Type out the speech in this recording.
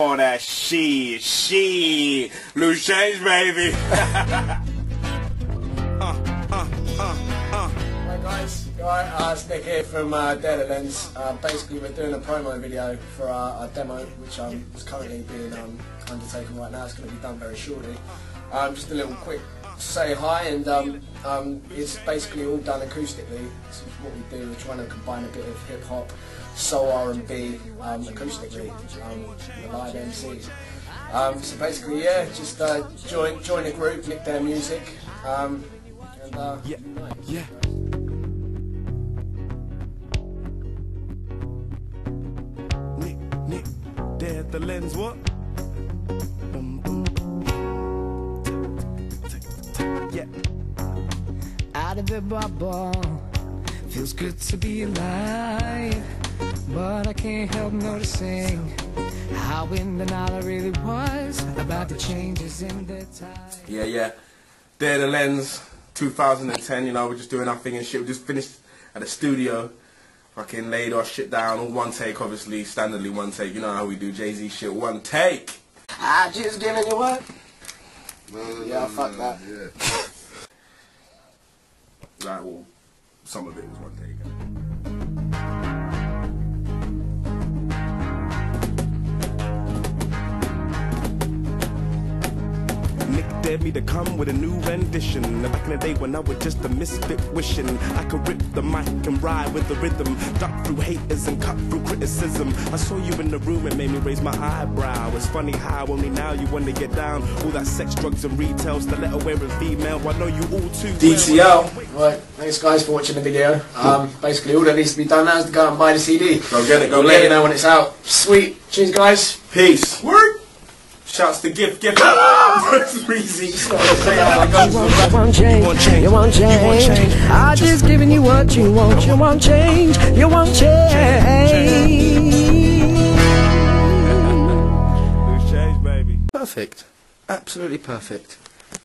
All that she, she, Loose change, baby. Hi guys, Alright, uh, it's Nick here from uh, Lenz. Uh, basically, we're doing a promo video for our, our demo, which um, is currently being um, undertaken right now. It's going to be done very shortly. Um, just a little quick say hi, and um, um, it's basically all done acoustically. Is what we do. We're trying to combine a bit of hip hop, soul R&B, um, acoustically, um, live MCs. Um, so basically, yeah, just uh, join join the group, nick their music, um, and uh, Yeah, yeah. Nick, Nick, the Lenz, what? Tick, tick, Yeah. out of the bubble. Feels good to be alive, but I can't help noticing how in denial I really was about the changes in the tide. Yeah, yeah. Dare the Lenz, 2010, you know, we're just doing our thing and shit. We just finished at the studio. Fucking laid our shit down, all one take, obviously, standardly one take. You know how we do Jay-Z shit, one take. I just giving you what? Yeah, fuck that. Right, well, some of it was one take. Dared me to come with a new rendition. Back in the day when I was just a misfit wishing I could rip the mic and ride with the rhythm. Duck through haters and cut through criticism. I saw you in the room and made me raise my eyebrow. It's funny how only now you want to get down. All that sex, drugs, and retail, stiletto wearing female. I know you all too. DTL. Right, thanks guys for watching the video. Um, basically all that needs to be done now is to go out and buy the CD. Go get it, go We'll get let you it. know when it's out. Sweet. Cheers guys. Peace. Word. Shouts to Gift, Gift. Reezy. You want change, want change. you want You want change. change. I just giving you what you want. You want change, you want change. Loose change, baby. Perfect. Absolutely perfect.